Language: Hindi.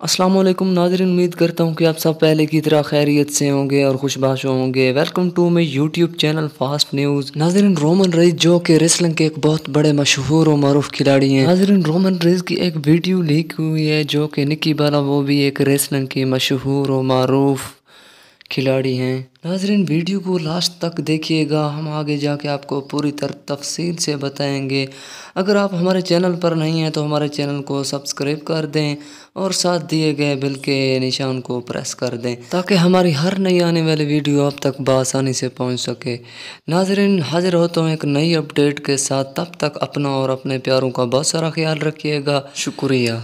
अस्सलाम वालेकुम नाजरीन उम्मीद करता हूँ कि आप सब पहले की तरह खैरियत से होंगे और खुशबाश होंगे welcome to my YouTube channel fast news नाजरन Roman Reigns जो कि रेसलिंग के एक बहुत बड़े मशहूर और मरूफ खिलाड़ी हैं नाजरन रोमन रेज की एक वीडियो लीक हुई है जो कि निकी बाला वो भी एक रेसलिंग की मशहूर और मरूफ खिलाड़ी हैं। नाजरीन, वीडियो को लास्ट तक देखिएगा। हम आगे जाके आपको पूरी तरह तफसील से बताएँगे। अगर आप हमारे चैनल पर नहीं हैं तो हमारे चैनल को सब्सक्राइब कर दें और साथ दिए गए बिल के निशान को प्रेस कर दें, ताकि हमारी हर नई आने वाली वीडियो आप तक बसानी से पहुँच सके। नाजरीन, हाजिर होता हूँ एक नई अपडेट के साथ तब तक अपना और अपने प्यारों का बहुत सारा ख्याल रखिएगा। शुक्रिया।